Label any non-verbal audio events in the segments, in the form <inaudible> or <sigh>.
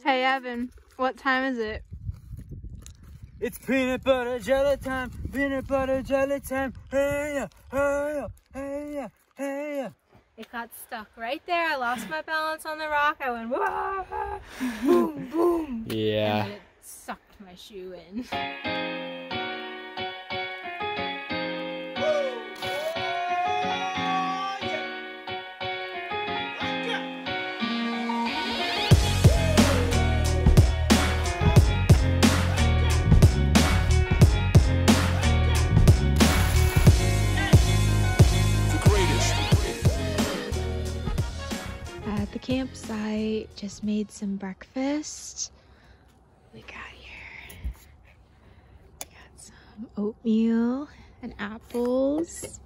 Hey Evan, what time is it? It's peanut butter jelly time, peanut butter jelly time. Hey yeah, hey yeah, hey yeah, hey yeah. It got stuck right there. I lost my balance on the rock. I went Wah! boom, boom. Yeah. And it sucked my shoe in. Just made some breakfast. We got here. Got some oatmeal and apples.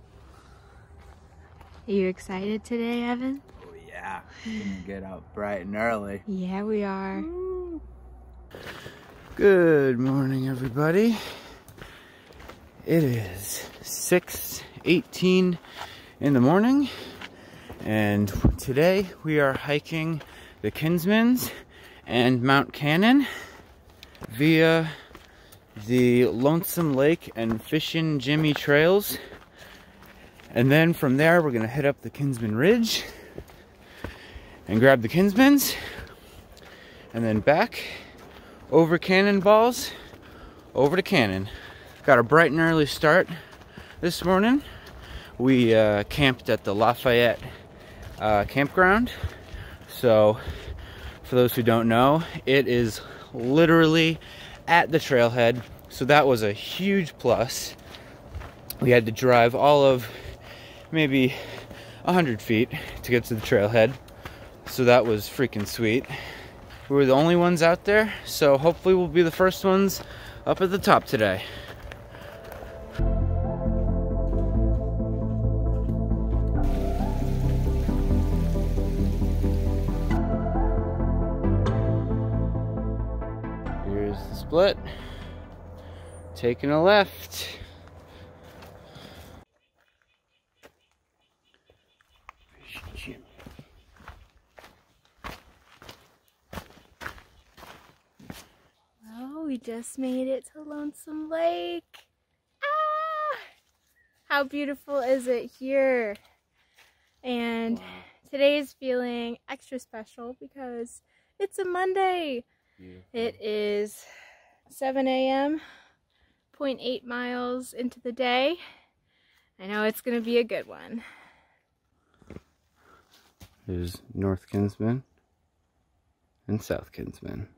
Are you excited today, Evan? Oh yeah. Gonna get up bright and early. Yeah, we are. Good morning, everybody. It is 6:18 in the morning, and today we are hiking the Kinsmans and Mount Cannon via the Lonesome Lake and Fishin' Jimmy trails. And then from there, we're gonna head up the Kinsman Ridge and grab the Kinsmans, and then back over Cannonballs, over to Cannon. Got a bright and early start this morning. We uh, camped at the Lafayette uh, campground. So, for those who don't know, it is literally at the trailhead. So that was a huge plus. We had to drive all of maybe 100 feet to get to the trailhead. So that was freaking sweet. We were the only ones out there, so hopefully we'll be the first ones up at the top today. Here's the split. Taking a left. Oh, we just made it to Lonesome Lake. Ah! How beautiful is it here? And today is feeling extra special because it's a Monday. It is 7 a.m., 0.8 miles into the day. I know it's going to be a good one. There's North Kinsman and South Kinsman.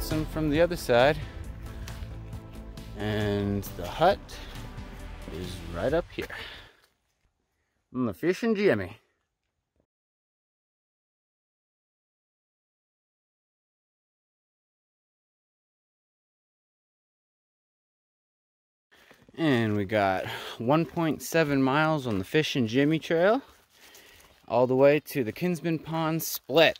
Lonesome from the other side. And the hut is right up here. On the Fishin' Jimmy. And we got 1.7 miles on the Fishin' Jimmy Trail, all the way to the Kinsman Pond Split.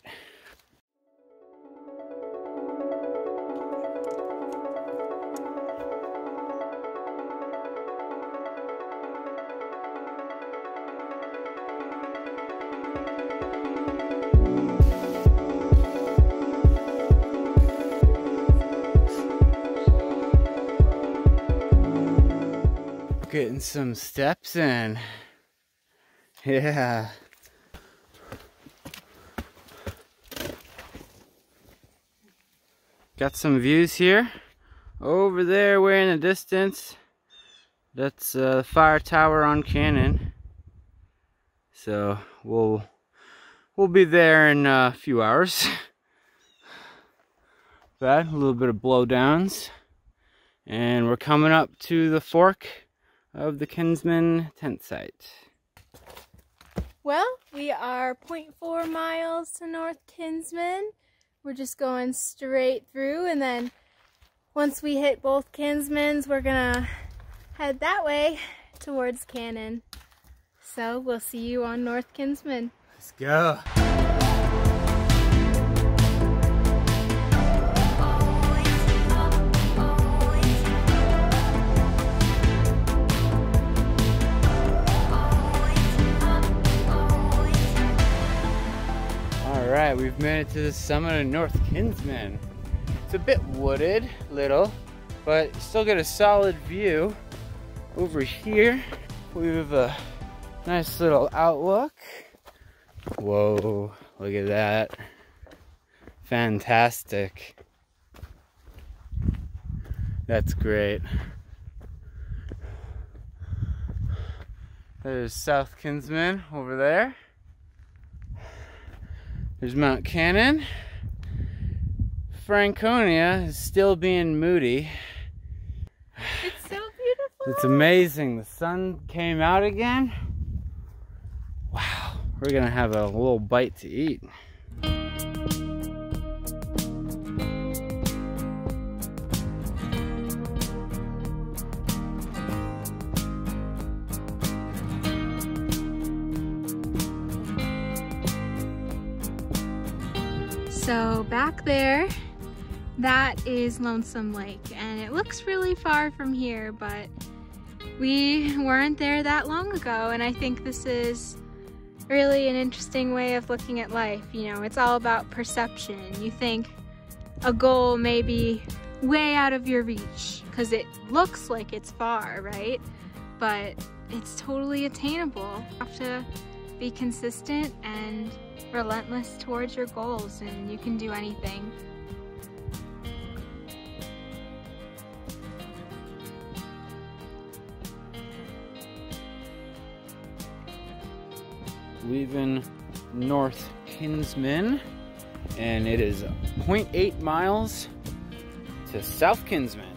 Getting some steps in. Yeah. Got some views here. Over there, way in the distance, that's uh, the fire tower on Cannon. So we'll we'll be there in a few hours. <laughs> That a little bit of blowdowns, and we're coming up to the fork of the Kinsman tent site. Well, we are 0.4 miles to North Kinsman. We're just going straight through and then once we hit both Kinsmans, we're gonna head that way towards Cannon. So we'll see you on North Kinsman. Let's go. We've made it to the summit of North Kinsman. It's a bit wooded, little, but still get a solid view. Over here, we have a nice little outlook. Whoa, look at that. Fantastic. That's great. There's South Kinsman over there. There's Mount Cannon. Franconia is still being moody. It's so beautiful. It's amazing. The sun came out again. Wow. We're gonna have a little bite to eat. So back there, that is Lonesome Lake and it looks really far from here, but we weren't there that long ago and I think this is really an interesting way of looking at life. You know, it's all about perception. You think a goal may be way out of your reach because it looks like it's far, right? But it's totally attainable. You have to be consistent and relentless towards your goals and you can do anything. leaving North Kinsman, and it is 0.8 miles to South Kinsman.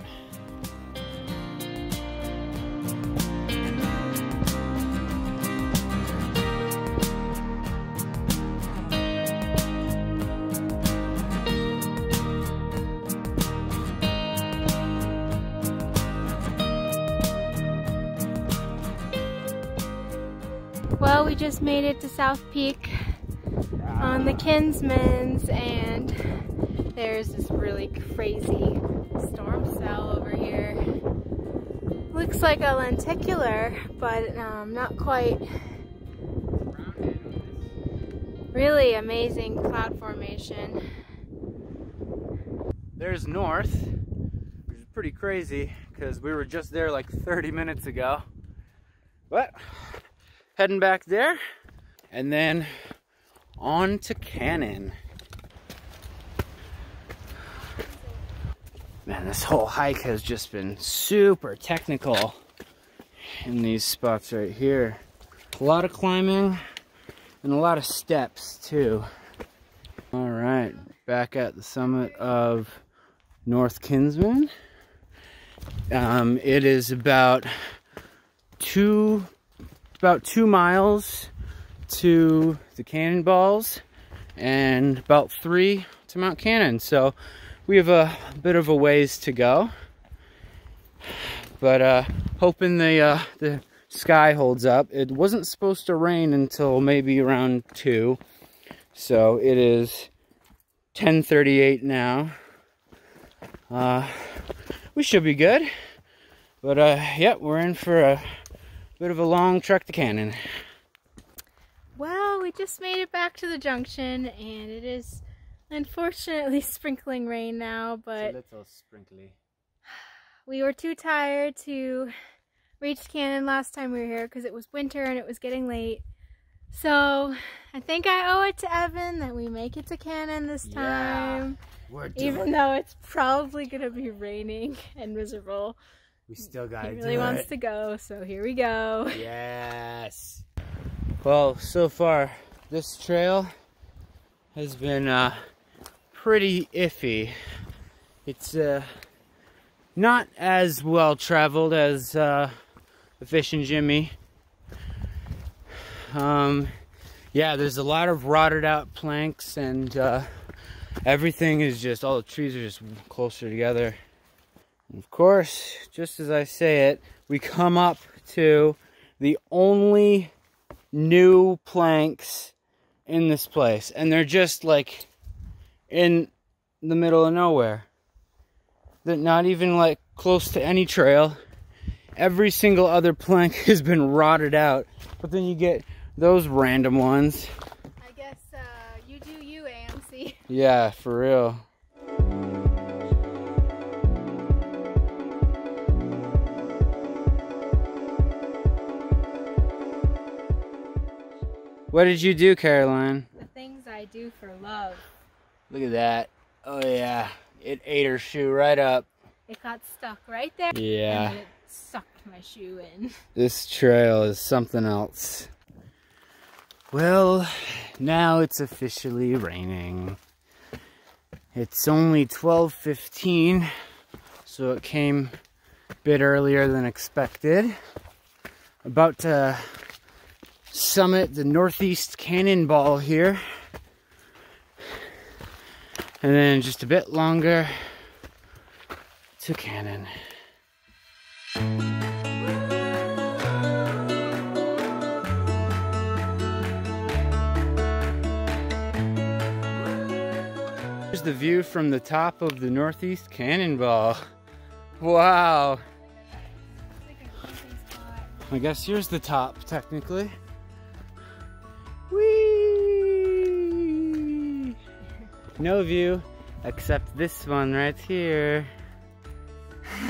Well, we just made it to South Peak on the Kinsmans and there's this really crazy storm cell over here. Looks like a lenticular, but um, not quite. Really amazing cloud formation. There's north, which is pretty crazy because we were just there like 30 minutes ago. But heading back there and then on to Cannon. Man, this whole hike has just been super technical in these spots right here. A lot of climbing and a lot of steps too. All right, back at the summit of North Kinsman. Um, it is about two about two miles to the Cannonballs and about three to Mount Cannon. So we have a bit of a ways to go. But uh, hoping the, uh, the sky holds up. It wasn't supposed to rain until maybe around 2. So it is 10.38 now. Uh, we should be good. But uh, yeah, we're in for a Bit of a long trek to Cannon. Well, we just made it back to the junction and it is unfortunately <laughs> sprinkling rain now, but it's a little sprinkly. <sighs> We were too tired to reach Cannon last time we were here because it was winter and it was getting late. So I think I owe it to Evan that we make it to Cannon this time. Yeah, even though it's probably going to be raining <laughs> and miserable. We still got He really wants to go, so here we go. Yes. Well, so far, this trail has been uh, pretty iffy. It's uh, not as well traveled as uh, the Fishin' Jimmy. Um, yeah, there's a lot of rotted out planks and uh, everything is just, all the trees are just closer together. Of course, just as I say it, we come up to the only new planks in this place. And they're just like in the middle of nowhere. They're not even like close to any trail. Every single other plank <laughs> has been rotted out. But then you get those random ones. I guess uh, you do you, Am. Yeah, for real. What did you do, Caroline? The things I do for love. Look at that. Oh yeah, it ate her shoe right up. It got stuck right there. Yeah. And it sucked my shoe in. <laughs> This trail is something else. Well, now it's officially raining. It's only 12.15, so it came a bit earlier than expected. About to summit the Northeast Cannonball here. And then just a bit longer to Cannon. Here's the view from the top of the Northeast Cannonball. Wow. I guess here's the top, technically. No view, except this one right here.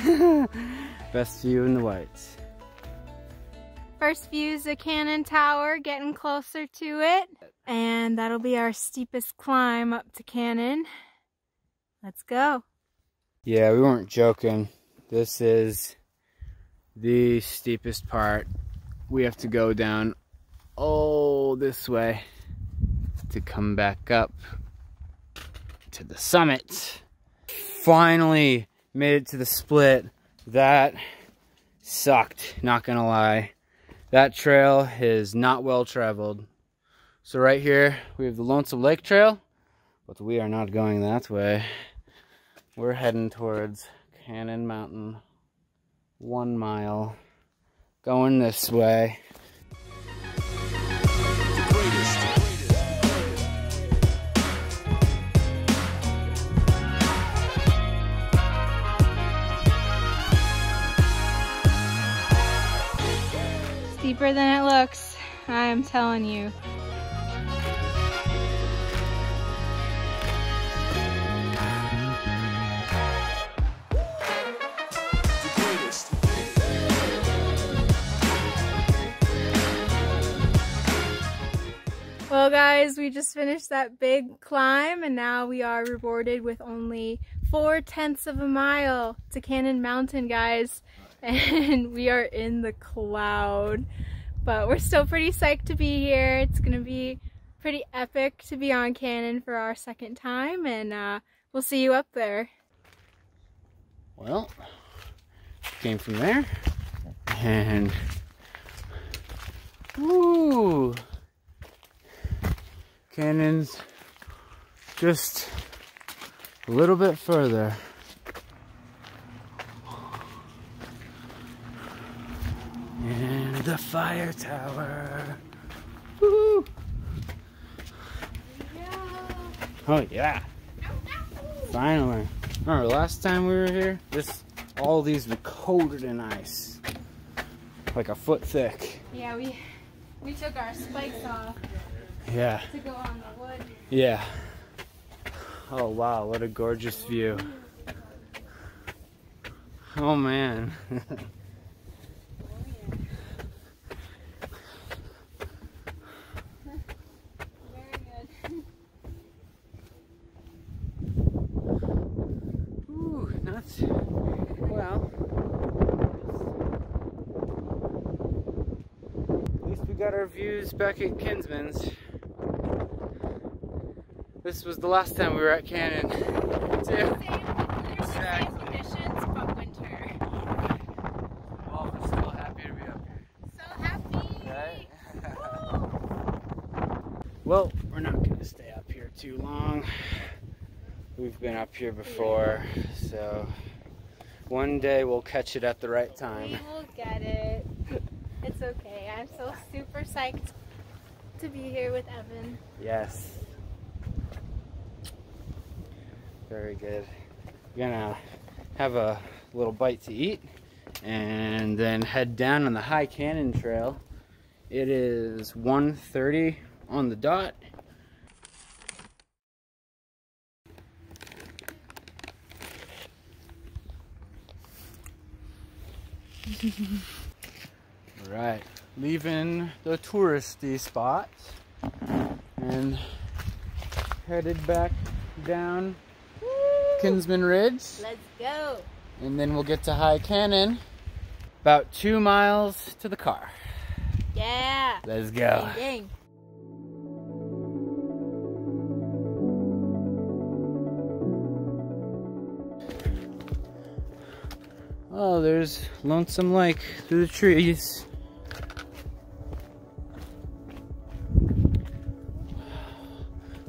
<laughs> Best view in the whites. First view is the Cannon Tower, getting closer to it. And that'll be our steepest climb up to Cannon. Let's go. Yeah, we weren't joking. This is the steepest part. We have to go down all this way to come back up to the summit. Finally made it to the split. That sucked, not gonna lie. That trail is not well traveled. So right here, we have the Lonesome Lake Trail, but we are not going that way. We're heading towards Cannon Mountain, one mile, going this way. Than it looks, I'm telling you. Well guys, we just finished that big climb and now we are rewarded with only four tenths of a mile to Cannon Mountain, guys. <laughs> And we are in the cloud. But we're still pretty psyched to be here. It's gonna be pretty epic to be on Cannon for our second time and uh, we'll see you up there. Well, came from there and woo cannons just a little bit further the fire tower Woo! oh yeah finally remember last time we were here this all these were coated in ice like a foot thick Yeah, we we took our spikes off yeah to go on the wood. Yeah. Oh wow, what a gorgeous view. Oh man. <laughs> Very good. Ooh, nuts. Well. At least we got our views back at Kinsman's. This was the last time we were at Cannon. Too. Same, same conditions, but winter. Well, we're still happy to be up here. So happy. Right? well, we're not going to stay up here too long. We've been up here before, so one day we'll catch it at the right time. We will get it. <laughs> It's okay. I'm so super psyched to be here with Evan. Yes. Very good. We're gonna have a little bite to eat and then head down on the Hi Cannon Trail. It is 1.30 on the dot. <laughs> right, leaving the touristy spots and headed back down Woo! Kinsman Ridge. Let's go. And then we'll get to Hi Cannon. About two miles to the car. Yeah. Let's go. Dang, dang. Oh, there's Lonesome Lake through the trees.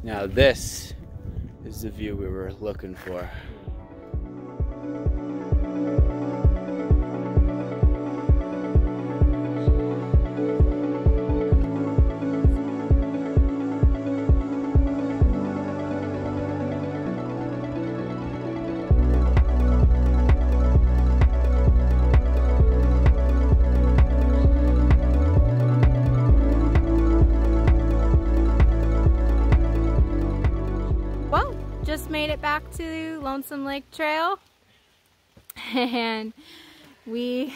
Now this is the view we were looking for. Back to Lonesome Lake Trail. <laughs> And we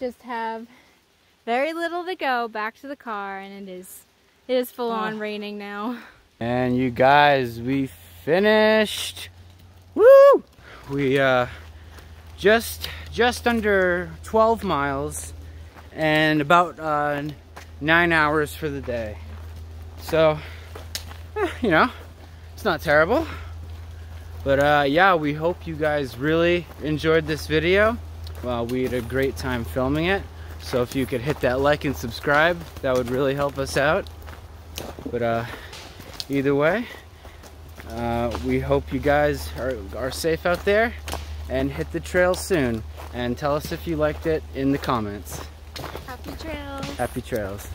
just have very little to go back to the car and it is it is full on Ah. raining now. And you guys, we finished. Woo! We uh just just under 12 miles and about uh 9 hours for the day. So, eh, you know, it's not terrible. But uh yeah, we hope you guys really enjoyed this video. Well, we had a great time filming it. So if you could hit that like and subscribe, that would really help us out. But uh either way uh, we hope you guys are, are safe out there and hit the trail soon and tell us if you liked it in the comments Happy trails. happy trails